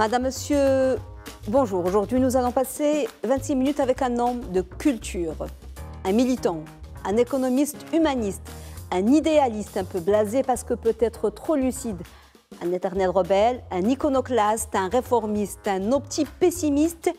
Madame, Monsieur, bonjour. Aujourd'hui, nous allons passer 26 minutes avec un homme de culture, un militant, un économiste humaniste, un idéaliste un peu blasé parce que peut-être trop lucide, un éternel rebelle, un iconoclaste, un réformiste, un optique pessimiste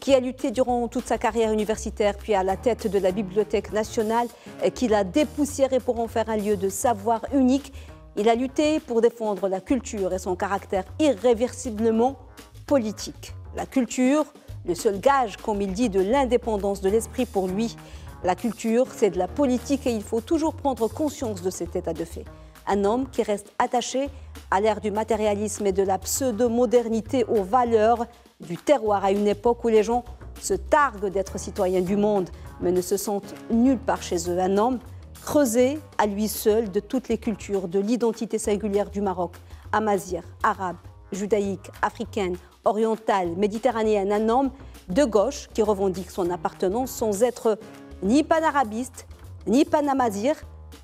qui a lutté durant toute sa carrière universitaire, puis à la tête de la Bibliothèque nationale, qu'il a dépoussiéré pour en faire un lieu de savoir unique. Il a lutté pour défendre la culture et son caractère irréversiblement politique. La culture, le seul gage, comme il dit, de l'indépendance de l'esprit pour lui. La culture, c'est de la politique et il faut toujours prendre conscience de cet état de fait. Un homme qui reste attaché à l'ère du matérialisme et de la pseudo-modernité aux valeurs du terroir à une époque où les gens se targuent d'être citoyens du monde mais ne se sentent nulle part chez eux. Un homme creusé à lui seul de toutes les cultures, de l'identité singulière du Maroc, amazir, arabe, judaïque, africaine, orientale, méditerranéenne. Un homme de gauche qui revendique son appartenance sans être ni panarabiste, ni panamazir,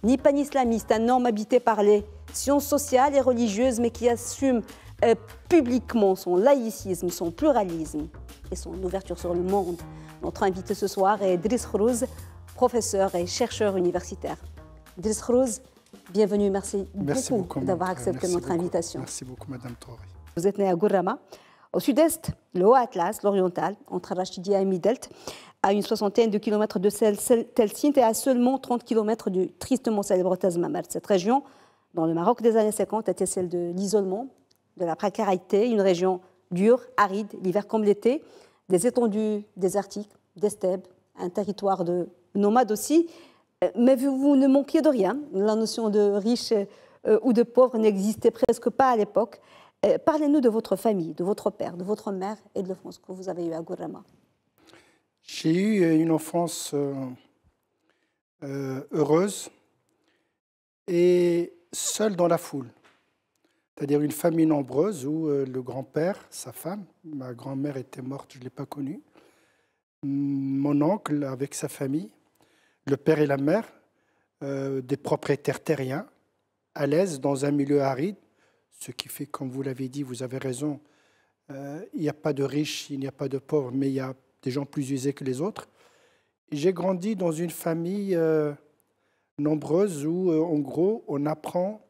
ni panislamiste. Un homme habité par les sciences sociales et religieuses mais qui assume euh, publiquement son laïcisme, son pluralisme et son ouverture sur le monde. Notre invité ce soir est Driss Khrouz, professeur et chercheur universitaire. Driss Khrouz, bienvenue, merci, beaucoup, d'avoir accepté notre invitation. Merci beaucoup, Madame Torre. Vous êtes né à Gourama, au sud-est, le Haut-Atlas, l'oriental, entre Rachidia et Midelt, à une soixantaine de kilomètres de Telsint et à seulement 30 kilomètres du tristement célèbre Tazmamel. Cette région, dans le Maroc des années 50, était celle de l'isolement, de la précarité, une région dure, aride, l'hiver comme l'été, des étendues désertiques, des steppes, un territoire de nomades aussi. Euh, mais vous ne manquiez de rien. La notion de riche euh, ou de pauvre n'existait presque pas à l'époque. Euh, parlez-nous de votre famille, de votre père, de votre mère et de l'enfance que vous avez eue à Gourama. J'ai eu une enfance heureuse et seule dans la foule c'est-à-dire une famille nombreuse où le grand-père, sa femme, ma grand-mère était morte, je ne l'ai pas connue, mon oncle avec sa famille, le père et la mère, euh, des propriétaires terriens, à l'aise dans un milieu aride, ce qui fait, comme vous l'avez dit, vous avez raison, euh, il n'y a pas de riches, il n'y a pas de pauvres, mais il y a des gens plus usés que les autres. J'ai grandi dans une famille nombreuse où, en gros, on apprend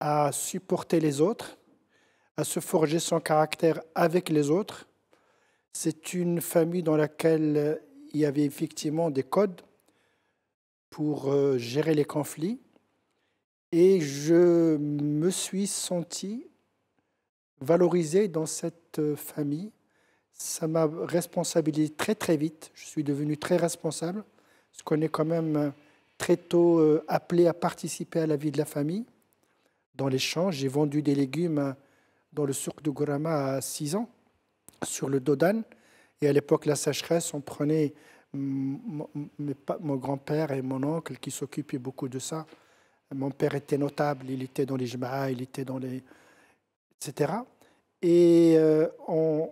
à supporter les autres, à se forger son caractère avec les autres. C'est une famille dans laquelle il y avait effectivement des codes pour euh, gérer les conflits. Et je me suis senti valorisé dans cette famille. Ça m'a responsabilisé très très vite. Je suis devenu très responsable, parce qu'on est quand même très tôt euh, appelé à participer à la vie de la famille dans les champs. J'ai vendu des légumes dans le souk de Gorama à 6 ans, sur le Dodan. Et à l'époque, la sécheresse, on prenait mon, grand-père et mon oncle qui s'occupaient beaucoup de ça. Mon père était notable, il était dans les jma'a, il était dans les. etc. Et euh, on,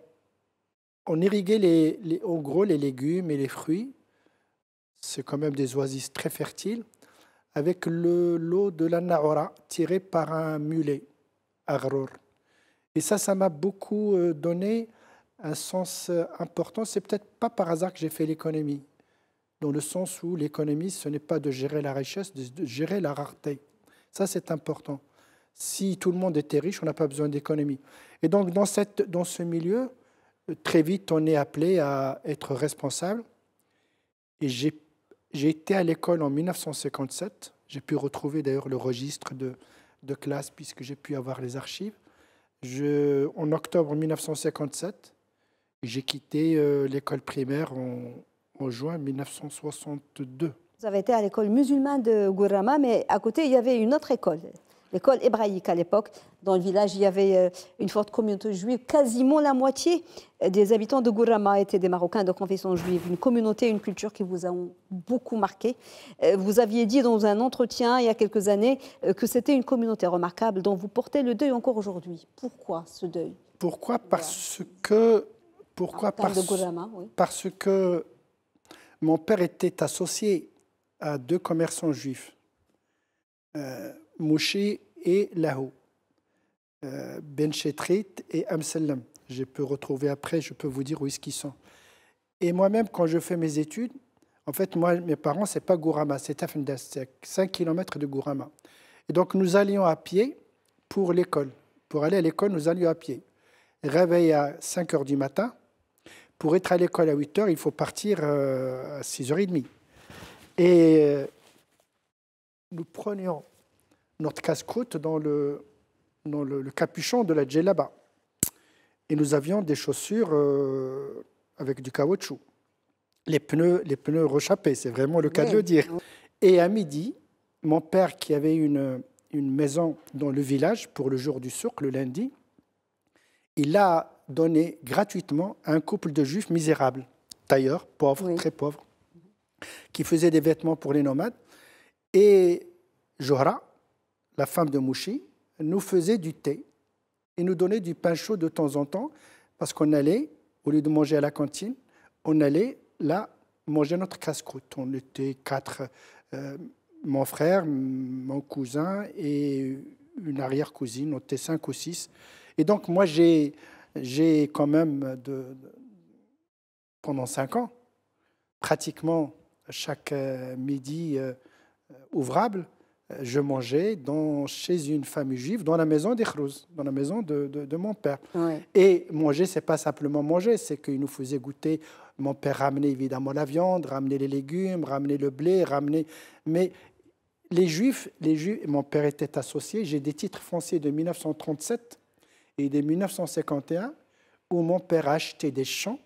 on, irriguait les, en gros les légumes et les fruits. C'est quand même des oasis très fertiles avec le lot de la Naora tiré par un mulet, Agrour. Et ça, ça m'a beaucoup euh, donné un sens euh, important. C'est peut-être pas par hasard que j'ai fait l'économie, dans le sens où l'économie, ce n'est pas de gérer la richesse, de gérer la rareté. Ça, c'est important. Si tout le monde était riche, on n'a pas besoin d'économie. Et donc, dans, cette, dans ce milieu, très vite, on est appelé à être responsable. Et j'ai été à l'école en 1957. J'ai pu retrouver d'ailleurs le registre de, de classe puisque j'ai pu avoir les archives. Je, en octobre 1957, j'ai quitté euh, l'école primaire en, en, juin 1962. Vous avez été à l'école musulmane de Gourama, mais à côté, il y avait une autre école, l'école hébraïque à l'époque. Dans le village, il y avait euh, une forte communauté juive. Quasiment la moitié des habitants de Gourama étaient des Marocains de confession juive. Une communauté, une culture qui vous a beaucoup marqué. Euh, vous aviez dit dans un entretien il y a quelques années euh, que c'était une communauté remarquable dont vous portez le deuil encore aujourd'hui. Pourquoi ce deuil? Pourquoi? Parce que pourquoi parce, parce que mon père était associé à deux commerçants juifs, euh, Mouché et Lahou. euh, Ben et Amsalem. Je peux retrouver après, je peux vous dire où est-ce qu'ils sont. Et moi-même, quand je fais mes études, en fait, moi, mes parents, c'est pas Gourama, c'est Tafndas, c'est 5 km de Gourama. Et donc, nous allions à pied pour l'école. Pour aller à l'école, nous allions à pied. Réveil à 5 heures du matin. Pour être à l'école à 8 heures, il faut partir euh, à 6h30. Et euh, nous prenions notre casse-croûte dans, le, dans le, capuchon de la djellaba. Et nous avions des chaussures euh, avec du caoutchouc. Les pneus, les pneus rechappés, c'est vraiment le cas de le dire. Et à midi, mon père, qui avait une, une maison dans le village pour le jour du souk, le lundi, il l'a donné gratuitement à un couple de juifs misérables, tailleurs, pauvres, très pauvres, qui faisaient des vêtements pour les nomades. Et Johra, la femme de Mouchi, nous faisait du thé et nous donnait du pain chaud de temps en temps parce qu'on allait, au lieu de manger à la cantine, on allait là manger notre casse-croûte. On était quatre, euh, mon frère, mon cousin et une arrière-cousine, on était cinq ou six. Et donc moi, j'ai, j'ai quand même, de, pendant cinq ans, pratiquement chaque euh, midi euh, ouvrable, je mangeais dans, chez une famille juive, dans la maison des dans la maison de, de, mon père. Et manger, c'est pas simplement manger, c'est qu'il nous faisait goûter. Mon père ramenait évidemment la viande, ramenait les légumes, ramenait le blé, ramenait. Mais les juifs, les juifs, mon père était associé. J'ai des titres fonciers de 1937 et de 1951 où mon père achetait des champs,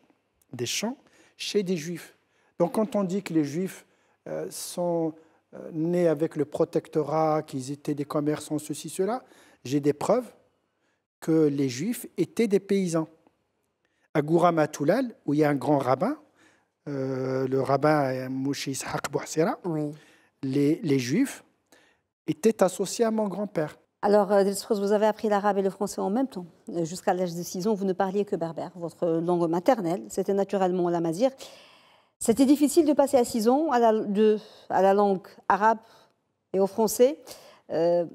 des champs chez des juifs. Donc quand on dit que les juifs euh, sont euh, nés avec le protectorat, qu'ils étaient des commerçants, ceci, cela, j'ai des preuves que les juifs étaient des paysans. À Gouramatoulal, où il y a un grand rabbin, euh, le rabbin Mouchi Ishaq les, les, juifs étaient associés à mon grand-père. Alors, euh, vous avez appris l'arabe et le français en même temps. Jusqu'à l'âge de 6 ans, vous ne parliez que berbère. Votre langue maternelle, c'était naturellement la mazir. C'était difficile de passer à 6 ans à la, langue arabe et au français. Euh,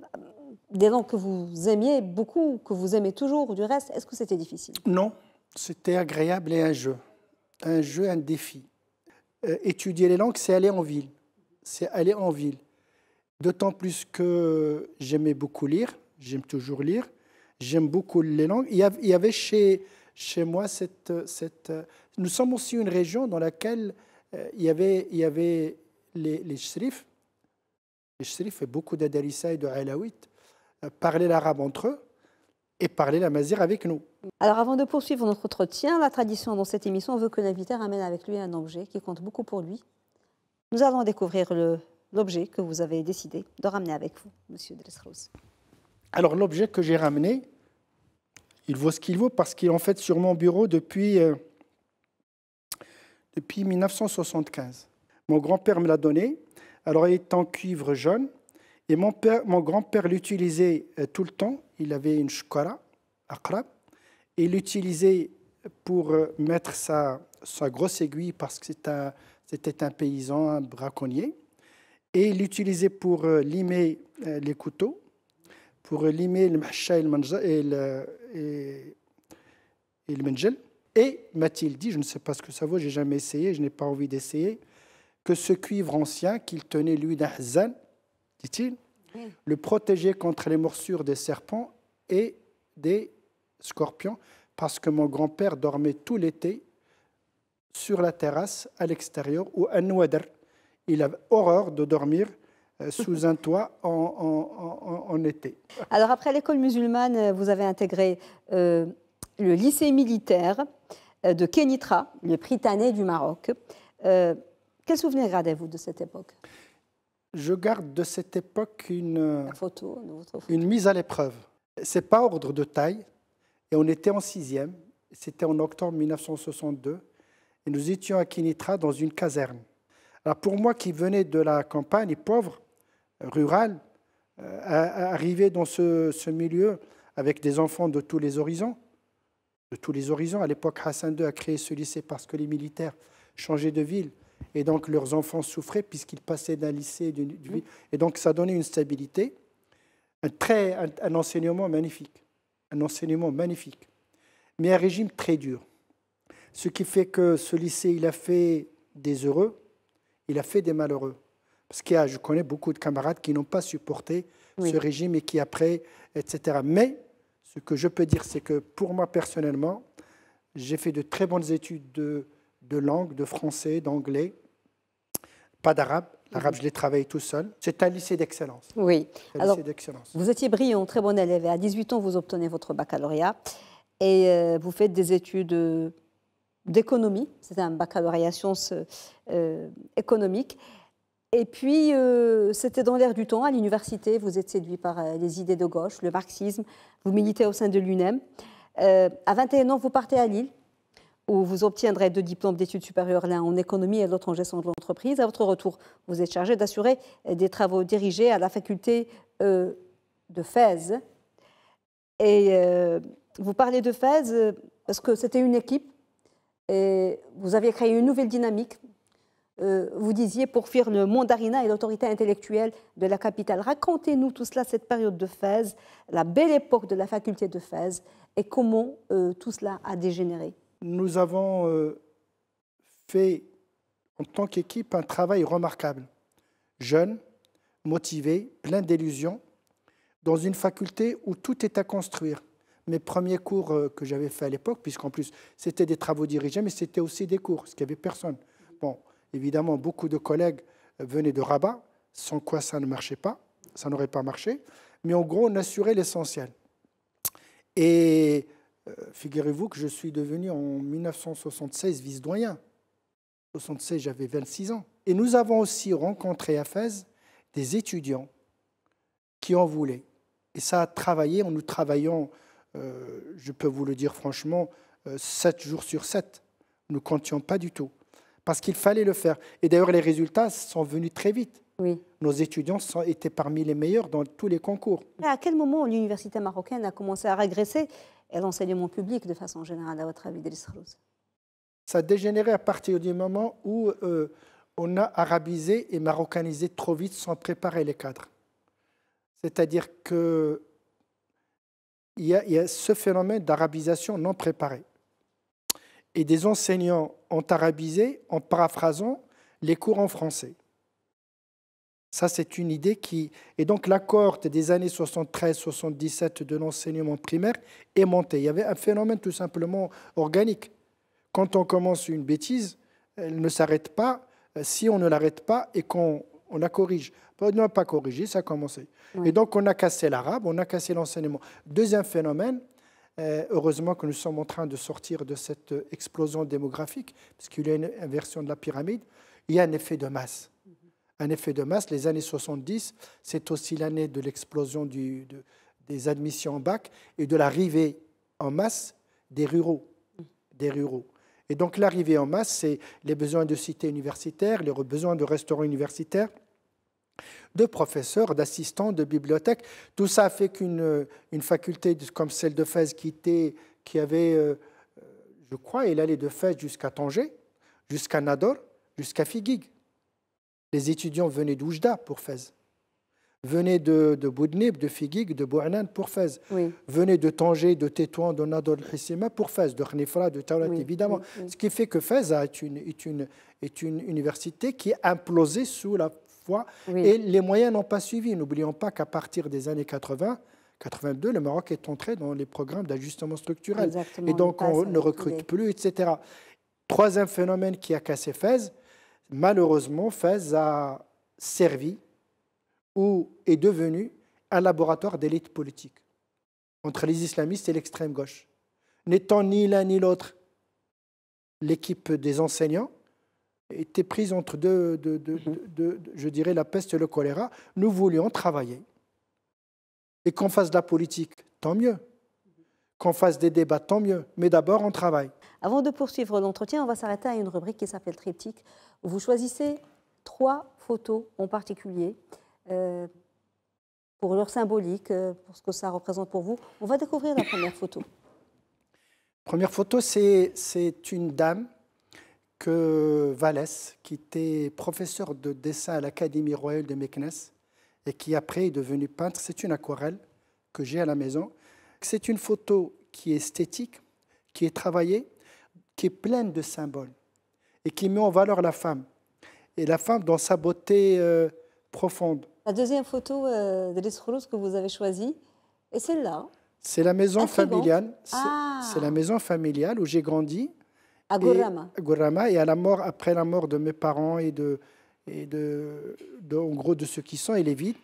des langues que vous aimiez beaucoup, que vous aimez toujours, du reste, est-ce que c'était difficile? Non, c'était agréable et un jeu. Un jeu, un défi. Euh, étudier les langues, c'est aller en ville. C'est aller en ville. D'autant plus que j'aimais beaucoup lire, j'aime toujours lire, j'aime beaucoup les langues. Il y avait chez, chez moi cette, cette... Nous sommes aussi une région dans laquelle euh, il, y avait, il y avait les, les les shrifs et beaucoup d'Adarissa et de Alaouites euh, parlaient l'arabe entre eux et parlaient la mazir avec nous. Alors avant de poursuivre notre entretien, la tradition dans cette émission veut que l'invité ramène avec lui un objet qui compte beaucoup pour lui. Nous allons découvrir l'objet que vous avez décidé de ramener avec vous, Monsieur Dressrose. Alors l'objet que j'ai ramené, il vaut ce qu'il vaut parce qu'il est en fait sur mon bureau depuis, euh, depuis 1975. Mon grand-père me l'a donné. Alors il est en cuivre jaune. Et mon, père, mon grand-père l'utilisait euh, tout le temps. Il avait une shkara, akrab. Et il l'utilisait pour euh, mettre sa, sa grosse aiguille parce que c'était un, un paysan, un braconnier. Et il l'utilisait pour limer les couteaux pour limer le mahcha et le, et et, le menjel. Et m'a-t-il dit, je ne sais pas ce que ça vaut, j'ai jamais essayé, je n'ai pas envie d'essayer, que ce cuivre ancien qu'il tenait lui d'un dit-il, le protégeait contre les morsures des serpents et des scorpions, parce que mon grand-père dormait tout l'été sur la terrasse à l'extérieur ou à Nouadr. Il avait horreur de dormir euh, sous un toit en, été. Alors après l'école musulmane, vous avez intégré euh, le lycée militaire euh, de Kenitra, le Pritané du Maroc. quel souvenir gardez-vous de cette époque? Je garde de cette époque une, photo, une mise à l'épreuve. C'est pas ordre de taille, et on était en sixième. C'était en octobre 1962, et nous étions à Kenitra dans une caserne. Alors pour moi qui venais de la campagne pauvre, rural, euh, arriver dans ce, milieu avec des enfants de tous les horizons. De tous les horizons. À l'époque, Hassan II a créé ce lycée parce que les militaires changeaient de ville. Et donc leurs enfants souffraient puisqu'ils passaient d'un lycée. D'une, Et donc ça donnait une stabilité, un, très, un, enseignement magnifique. un enseignement magnifique, mais un régime très dur. Ce qui fait que ce lycée, il a fait des heureux, il a fait des malheureux. Parce que je connais beaucoup de camarades qui n'ont pas supporté ce régime et qui après, etc. Mais ce que je peux dire, c'est que pour moi personnellement, j'ai fait de très bonnes études de, de langue, de français, d'anglais, pas d'arabe. L'arabe, je l'ai travaillé tout seul. C'est un lycée d'excellence. Oui. Alors, vous étiez brillant, très bon élève. Et à 18 ans, vous obtenez votre baccalauréat et euh, vous faites des études euh, d'économie. C'est un baccalauréat sciences euh, économiques. Et puis, c'était dans l'air du temps, à l'université, vous êtes séduit par les idées de gauche, le marxisme, vous militez au sein de l'UNEM. à 21 ans, vous partez à Lille, où vous obtiendrez deux diplômes d'études supérieures, l'un en économie et l'autre en gestion de l'entreprise. À votre retour, vous êtes chargé d'assurer des travaux dirigés à la faculté euh, de Fès. Et euh, vous parlez de Fès euh, parce que c'était une équipe vous aviez créé une nouvelle dynamique. vous disiez pour fuir le mandarinat et l'autorité intellectuelle de la capitale. Racontez-nous tout cela, cette période de Fès, la belle époque de la faculté de Fès et comment tout cela a dégénéré nous avons euh, fait en tant qu'équipe un travail remarquable. Jeune, motivé, plein d'illusions, dans une faculté où tout est à construire. Mes premiers cours euh, que j'avais fait à l'époque, puisqu'en plus c'était des travaux dirigés, mais c'était aussi des cours, parce qu'il n'y avait personne. Bon, évidemment, beaucoup de collègues euh, venaient de Rabat, sans quoi ça ne marchait pas, ça n'aurait pas marché, mais en gros, on assurait l'essentiel. Et euh, figurez-vous que je suis devenu en 1976 vice-doyen. 1976, j'avais 26 ans. Et nous avons aussi rencontré à Fès des étudiants qui en voulaient. Et ça a travaillé, nous travaillons, euh, je peux vous le dire franchement, 7 euh, jours sur 7. Nous ne comptions pas du tout. Parce qu'il fallait le faire. Et d'ailleurs, les résultats sont venus très vite. Oui. Nos étudiants sont, étaient parmi les meilleurs dans tous les concours. À quel moment l'université marocaine a commencé à régresser et l'enseignement public de façon générale, à votre avis, Delis Ça a dégénéré à partir du moment où euh, on a arabisé et marocanisé trop vite sans préparer les cadres. C'est-à-dire y, y, a ce phénomène d'arabisation non préparée. Et des enseignants ont arabisé en paraphrasant les cours en français. Ça, c'est une idée qui. Et donc, la cohorte des années 73-77 de l'enseignement primaire est montée. Il y avait un phénomène tout simplement organique. Quand on commence une bêtise, elle ne s'arrête pas euh, si on ne l'arrête pas et qu'on on la corrige. On n'a pas corrigé, ça a commencé. Et donc, on a cassé l'arabe, on a cassé l'enseignement. Deuxième phénomène, euh, heureusement que nous sommes en train de sortir de cette explosion démographique, parce qu'il y a une inversion de la pyramide, il y a un effet de masse un effet de masse. Les années 70, c'est aussi l'année de l'explosion des admissions en bac et de l'arrivée en masse des ruraux. Des ruraux. Et donc l'arrivée en masse, c'est les besoins de cités universitaires, les besoins de restaurants universitaires, de professeurs, d'assistants, de bibliothèques. Tout ça a fait qu'une une faculté comme celle de Fès qui, était, qui avait, euh, je crois, elle allait de Fès jusqu'à Tanger, jusqu'à Nador, jusqu'à Figuig. Les étudiants venaient d'Oujda pour Fès, venaient de, de Boudnib, de Figuig, de Bouanan pour Fès, venaient de Tanger, de Tétouan, de Nador Hissima pour Fès, de Khnifra, de Taulat, évidemment. Ce qui fait que Fès est une, est une, est une université qui a implosé sous la et les moyens n'ont pas suivi. N'oublions pas qu'à partir des années 80, 82, le Maroc est entré dans les programmes d'ajustement structurel. et donc, on ne recrute plus, etc. Troisième phénomène qui a cassé Fès, malheureusement, Fès a servi ou est devenu un laboratoire d'élite politique entre les islamistes et l'extrême gauche. N'étant ni l'un ni l'autre, l'équipe des enseignants était prise entre deux, mhm. je dirais, la peste et le choléra. Nous voulions travailler. Et qu'on fasse de la politique, tant mieux. Qu'on fasse des débats, tant mieux. Mais d'abord, on travaille. Avant de poursuivre l'entretien, on va s'arrêter à une rubrique qui s'appelle Triptyque. Vous choisissez trois photos en particulier euh, pour leur symbolique, euh, pour ce que ça représente pour vous. On va découvrir la première photo. Première photo, c'est une dame que Vallès, qui était professeur de dessin à l'Académie royale de Meknès et qui après est devenue peintre. C'est une aquarelle que j'ai à la maison. c'est une photo qui est esthétique, qui est travaillée, qui est pleine de symboles et qui met en valeur la femme. Et la femme dans sa beauté euh, profonde. La deuxième photo euh, de l'Esroulos que vous avez choisie, et celle-là C'est la maison familiale. Ah. C'est la maison familiale où j'ai grandi. À Gourama. À Gourama, et à la mort, après la mort de mes parents et de, et de, en gros de ceux qui sont, est vide.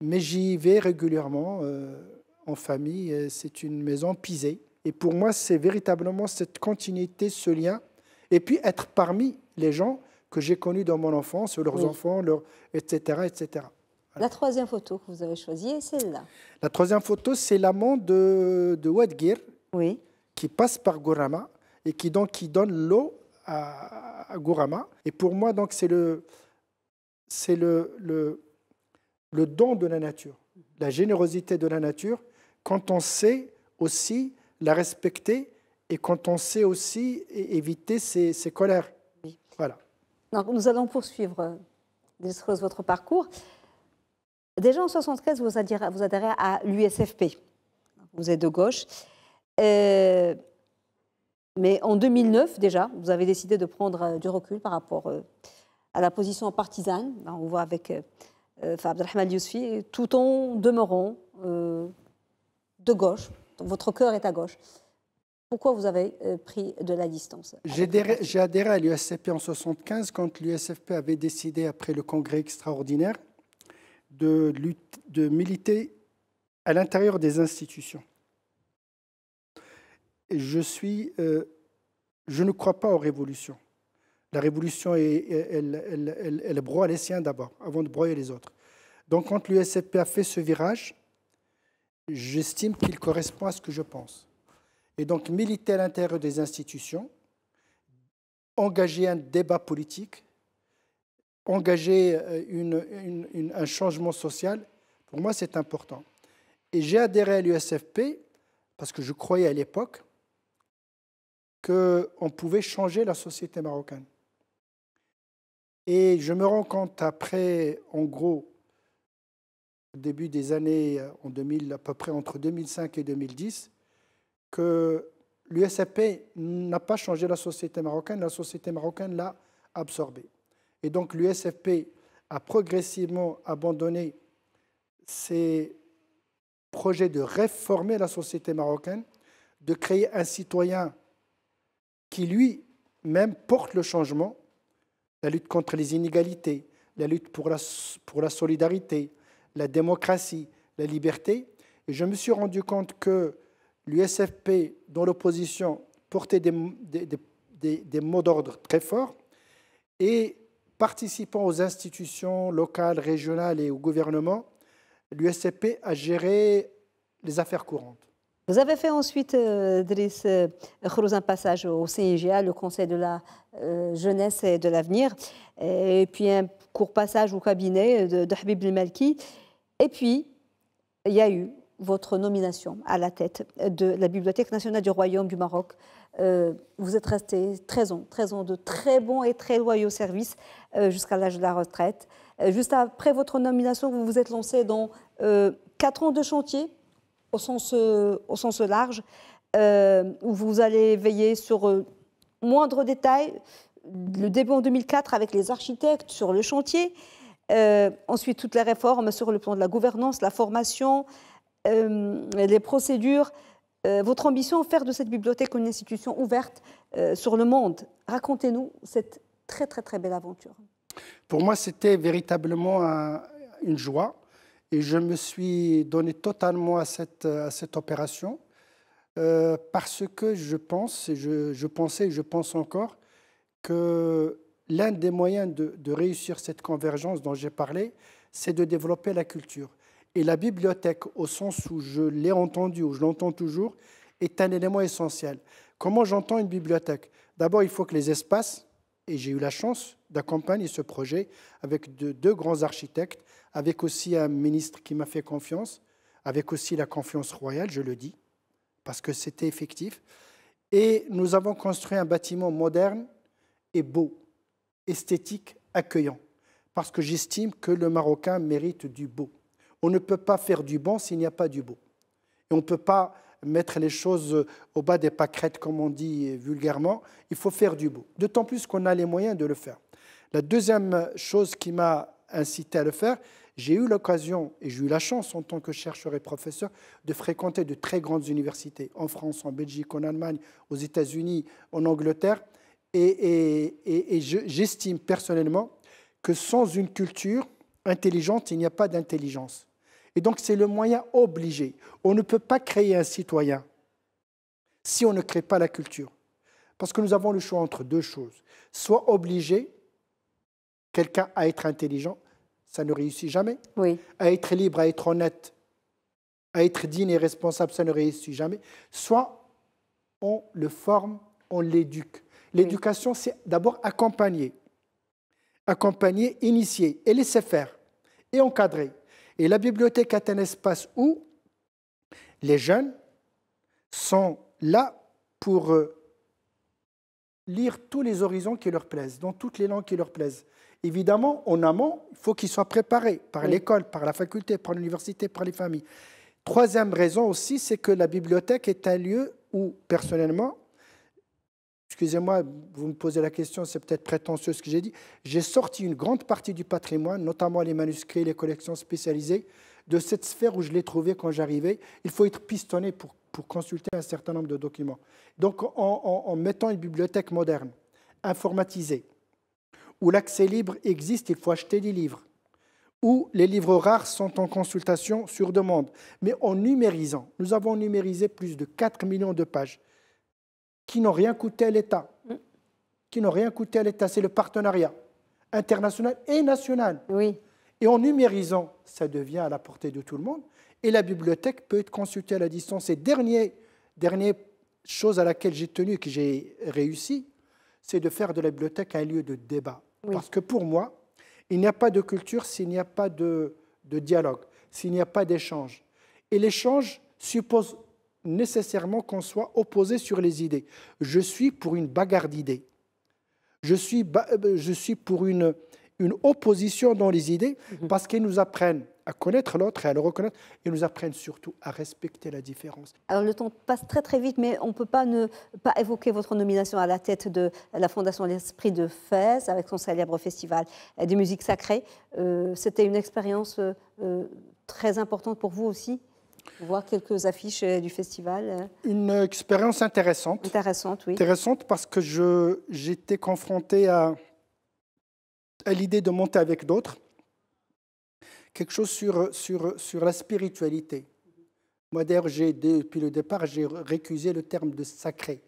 Mais j'y vais régulièrement euh, en famille. C'est une maison pisée. Et pour moi, c'est véritablement cette continuité, ce lien. Et puis être parmi les gens que j'ai connus dans mon enfance, leurs enfants, etc. etc. La troisième photo que vous avez choisie, c'est celle-là. La troisième photo, c'est l'amant de, de Wadgir, oui. qui passe par Gourama et qui, donc, qui donne l'eau à, à, Gourama. Et pour moi, donc, c'est le, c'est le, le, le don de la nature, la générosité de la nature, quand on sait aussi la respecter et quand on sait aussi éviter ses, colères. Voilà. Donc, nous allons poursuivre euh, votre parcours. Déjà en 1973, vous adhérez, vous adhérez à l'USFP. Vous êtes de gauche. Euh, mais en 2009, déjà, vous avez décidé de prendre euh, du recul par rapport à la position partisane. On voit avec euh, Abdelrahman Yousfi, tout en demeurant de gauche. Votre cœur est à gauche. Pourquoi vous avez euh, pris de la distance J'ai adhéré, à l'USFP en 1975 quand l'USFP avait décidé, après le congrès extraordinaire, de, de militer à l'intérieur des institutions. Euh, je ne crois pas aux révolutions. La révolution, elle, broie les siens d'abord, avant de broyer les autres. Donc quand l'USFP a fait ce virage, j'estime qu'il correspond à ce que je pense et donc militer à l'intérieur des institutions, engager un débat politique, engager euh, un changement social, pour moi c'est important. Et j'ai adhéré à l'USFP parce que je croyais à l'époque qu'on pouvait changer la société marocaine. Et je me rends compte après, en gros, au début des années, en 2000, à peu près entre 2005 et 2010, que l'USFP n'a pas changé la société marocaine, la société marocaine l'a absorbée. Et donc l'USFP a progressivement abandonné ses projets de réformer la société marocaine, de créer un citoyen qui lui-même porte le changement, la lutte contre les inégalités, la lutte pour la, solidarité, la démocratie, la liberté. Et je me suis rendu compte que l'USFP, dans l'opposition, portait des, des, mots d'ordre très forts et participant aux institutions locales, régionales et au gouvernement, l'USFP a géré les affaires courantes. Vous avez fait ensuite, euh, Driss euh, un passage au CIGA, le Conseil de la euh, jeunesse et de l'avenir, et puis un court passage au cabinet de, de Habib Malki. Et puis, il y a eu votre nomination à la tête de la Bibliothèque nationale du Royaume du Maroc. Euh, vous êtes resté 13 ans, 13 ans de très bons et très loyaux services euh, jusqu'à l'âge de la retraite. Juste après votre nomination, vous vous êtes lancé dans 4 ans de chantier au sens, au sens large, où vous allez veiller sur moindres détails. Le début en 2004 avec les architectes sur le chantier. ensuite, toutes les réformes sur le plan de la gouvernance, la formation, euh, les procédures, euh, votre ambition, faire de cette bibliothèque une institution ouverte euh, sur le monde. Racontez-nous cette très très très belle aventure. Pour moi, c'était véritablement une joie et je me suis donné totalement à cette, à cette opération parce que je pense, et je, je, pensais et je pense encore, que l'un des moyens de, de réussir cette convergence dont j'ai parlé, c'est de développer la culture. Et la bibliothèque, au sens où je l'ai entendu, où je l'entends toujours, est un élément essentiel. Comment j'entends une bibliothèque? D'abord, il faut que les espaces, et j'ai eu la chance d'accompagner ce projet avec deux grands architectes, avec aussi un ministre qui m'a fait confiance, avec aussi la confiance royale, je le dis, parce que c'était effectif. Et nous avons construit un bâtiment moderne et beau, esthétique, accueillant, parce que j'estime que le Marocain mérite du beau. On ne peut pas faire du bon s'il n'y a pas du beau. Et on ne peut pas mettre les choses au bas des pâquerettes, comme on dit vulgairement. Il faut faire du beau. D'autant plus qu'on a les moyens de le faire. La deuxième chose qui m'a incité à le faire, j'ai eu l'occasion et j'ai eu la chance en tant que chercheur et professeur de fréquenter de très grandes universités en France, en Belgique, en Allemagne, aux États-Unis, en Angleterre. Et, et j'estime personnellement que sans une culture intelligente, il n'y a pas d'intelligence. Et donc c'est le moyen obligé. On ne peut pas créer un citoyen si on ne crée pas la culture. Parce que nous avons le choix entre deux choses. Soit obliger quelqu'un à être intelligent, ça ne réussit jamais. Oui. À être libre, à être honnête, à être digne et responsable, ça ne réussit jamais. Soit on le forme, on l'éduque. L'éducation, c'est d'abord accompagner. Accompagner, initier et laisser faire et encadrer. Et la bibliothèque est un espace où les jeunes sont là pour euh, lire tous les horizons qui leur plaisent, dans toutes les langues qui leur plaisent. Évidemment, en amont, il faut qu'ils soient préparés par l'école, par la faculté, par l'université, par les familles. Troisième raison aussi, c'est que la bibliothèque est un lieu où, personnellement, excusez-moi, vous me posez la question, c'est peut-être prétentieux ce que j'ai dit, j'ai sorti une grande partie du patrimoine, notamment les manuscrits, les collections spécialisées, de cette sphère où je l'ai trouvé quand j'arrivais. Il faut être pistonné pour, consulter un certain nombre de documents. Donc en, en mettant une bibliothèque moderne, informatisée, où l'accès libre existe, il faut acheter des livres, où les livres rares sont en consultation sur demande, mais en numérisant. Nous avons numérisé plus de 4 millions de pages qui n'ont rien coûté à l'État. Qui n'ont rien coûté à l'État. C'est le partenariat international et national. Oui. Et en numérisant, ça devient à la portée de tout le monde. Et la bibliothèque peut être consultée à la distance. Et dernière, dernière chose à laquelle j'ai tenu et que j'ai réussi, c'est de faire de la bibliothèque un lieu de débat. Parce que pour moi, il n'y a pas de culture s'il n'y a pas de, de dialogue, s'il n'y a pas d'échange. Et l'échange suppose nécessairement qu'on soit opposé sur les idées. Je suis pour une bagarre d'idées. Je suis, euh, je suis pour une, une opposition dans les idées mhm. parce qu'ils nous apprennent à connaître l'autre et à le reconnaître et nous apprennent surtout à respecter la différence. Alors le temps passe très très vite, mais on ne peut pas ne pas évoquer votre nomination à la tête de la Fondation L'Esprit de Fès avec son célèbre festival de musique sacrée. Euh, c'était une expérience euh, très importante pour vous aussi? Voir quelques affiches euh, du festival. Euh. Une expérience intéressante. Intéressante, oui. Intéressante parce que j'étais confronté à, à l'idée de monter avec d'autres quelque chose sur, sur, sur la spiritualité. Moi, d'ailleurs, depuis le départ, j'ai récusé le terme de sacré.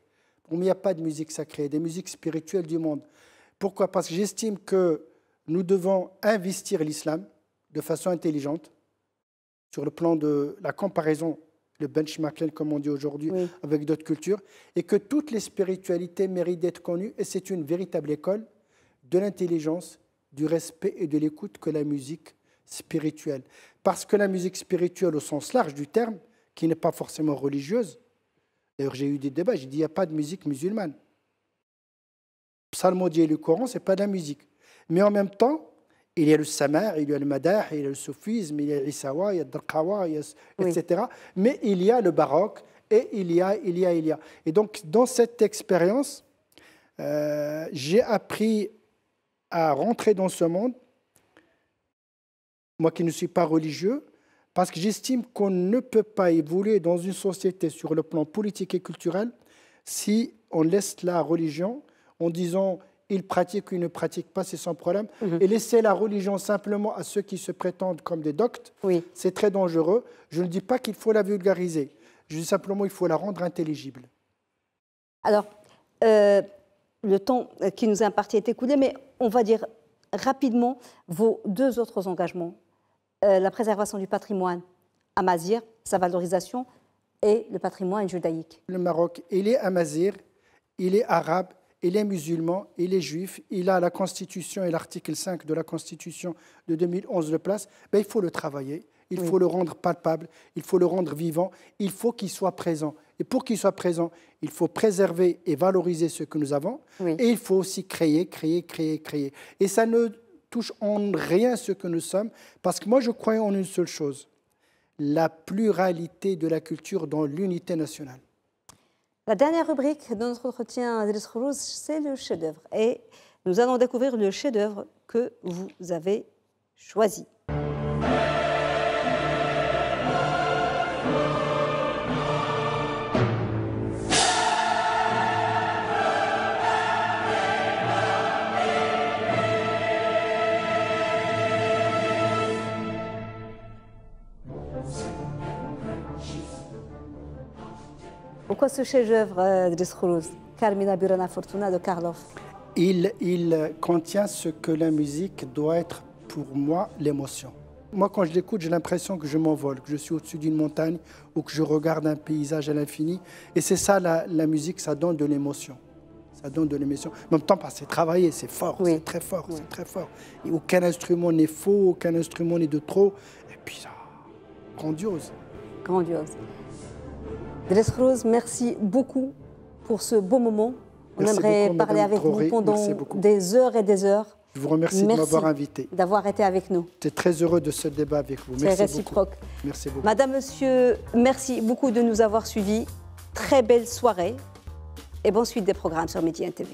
Pour moi, il n'y a pas de musique sacrée, des musiques spirituelles du monde. Pourquoi? Parce que j'estime que nous devons investir l'islam de façon intelligente sur le plan de la comparaison, le benchmarking, comme on dit aujourd'hui, avec d'autres cultures, et que toutes les spiritualités méritent d'être connues, et c'est une véritable école de l'intelligence, du respect et de l'écoute que la musique spirituelle. Parce que la musique spirituelle, au sens large du terme, qui n'est pas forcément religieuse, d'ailleurs j'ai eu des débats, j'ai dit il n'y a pas de musique musulmane. Psalmodier le Coran, ce n'est pas de la musique. Mais en même temps, il y a le samar, il y a le madah, il y a le soufisme, il y a l'issawa, il y a le etc. Mais il y a le baroque et il y a, il y a, il y a. Et donc, dans cette expérience, euh, j'ai appris à rentrer dans ce monde, moi qui ne suis pas religieux, parce que j'estime qu'on ne peut pas évoluer dans une société sur le plan politique et culturel si on laisse la religion en disant il pratique ou il ne pratique pas, c'est son problème. Mhm. Et laisser la religion simplement à ceux qui se prétendent comme des doctes, oui. c'est très dangereux. Je ne dis pas qu'il faut la vulgariser, je dis simplement qu'il faut la rendre intelligible. Alors, euh, le temps qui nous est imparti est écoulé, mais on va dire rapidement vos deux autres engagements. Euh, la préservation du patrimoine à Mazir, sa valorisation, et le patrimoine judaïque. Le Maroc, il est amazir, il est arabe, il est musulman, il est juif, il a la Constitution et l'article 5 de la Constitution de 2011 de place, ben, il faut le travailler, il faut le rendre palpable, il faut le rendre vivant, il faut qu'il soit présent. Et pour qu'il soit présent, il faut préserver et valoriser ce que nous avons, et il faut aussi créer, créer, créer, créer. Et ça ne touche en rien ce que nous sommes, parce que moi je crois en une seule chose. la pluralité de la culture dans l'unité nationale. La dernière rubrique de notre entretien, Adresse Rose, c'est le chef-d'œuvre. Et nous allons découvrir le chef-d'œuvre que vous avez choisi. Pourquoi ce chef-d'œuvre, euh, Driss Khourouz, Carmina Burana Fortuna de Karloff il, il contient ce que la musique doit être pour moi, l'émotion. Moi, quand je l'écoute, j'ai l'impression que je m'envole, que je suis au-dessus d'une montagne ou que je regarde un paysage à l'infini. Et c'est ça, la, la, musique, ça donne de l'émotion. Ça donne de l'émotion. En même temps, c'est travaillé, c'est fort, Oui. c'est très fort, Oui. c'est très fort. Et aucun instrument n'est faux, aucun instrument n'est de trop. Et puis, ça, grandiose. Grandiose. Khourouz, merci beaucoup pour ce beau moment. On Merci aimerait beaucoup, parler Madame avec vous pendant des heures et des heures. Je vous remercie Merci. de m'avoir invité. D'avoir été avec nous. J'étais très heureux de ce débat avec vous. C'est Merci réciproque. beaucoup. Merci beaucoup. Madame, Monsieur, merci beaucoup de nous avoir suivis. Très belle soirée et bonne suite des programmes sur Média TV.